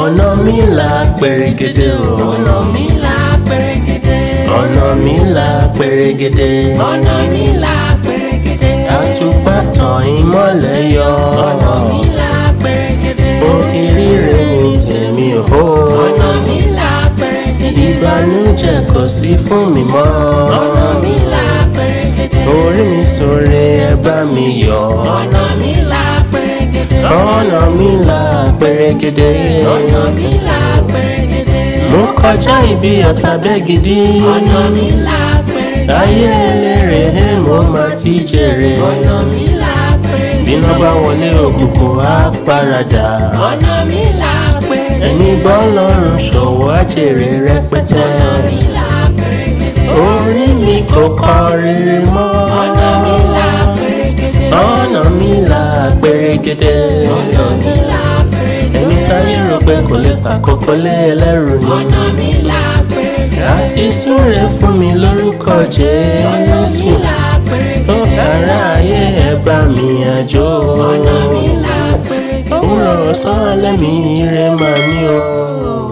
ọ̀nà mi là pẹ̀rẹ̀gẹ̀dẹ̀ o. ọ̀nà mi là pẹ̀rẹ̀gẹ̀dẹ̀. ọ̀nà mi là pẹ̀rẹ̀gẹ̀dẹ̀. ọ̀nà mi là pẹ̀rẹ̀gẹ̀dẹ̀. àtùpà tàn ìmọ́lẹ̀ yọ. ọ̀nà mi là pẹ̀rẹ̀gẹ̀dẹ̀. mo ti ríre ní tèmi o. ọ̀nà mi là pẹ̀rẹ̀gẹ̀dẹ̀. ìbànújẹ́ kò sí fún mi mọ́. ọ̀nà mi là pẹ̀rẹ̀gẹ̀dẹ̀. orí mi sọ̀rọ̀ ẹ bá mi yọ. ọ̀nà mi là pẹ̀rẹ̀gẹ̀dẹ̀. ọ̀nà mi là pèrègèdè. ọ̀nà mi là pèrègèdè. mo kọjá ibi àtàbẹ́ gidi. ọ̀nà mi là pèrègèdè. láyé eléré ẹ̀ mo máa ti jèrè. ọ̀nà mi là pèrègèdè. bíná bá wọlé òkùnkùn á paradà. ọ̀nà mi là pèrègèdè. ẹni bọ́ lọ́rùn ṣòwò á jèrè rẹpẹtẹ. ọ̀nà mi là pèrègèdè. orí mi kò kọ rere mọ́. ọ̀nà mi là pèrègèdè. ọ̀nà mi là pèrègèdè. ọ̀nà mi là pèrègèdè táyé rò pé kò lè pàkókò lé ẹlẹ́rù ni. ọ̀nà mi là pèrè. àti súre fún mi lórúkọ Jésù. ọ̀nà mi là pèrè. tó kára ayé ẹ bá mi àjò. ọ̀nà mi là pèrè. òwúrọ̀ ọ̀sán alẹ́ mi rẹ̀ máa ní o.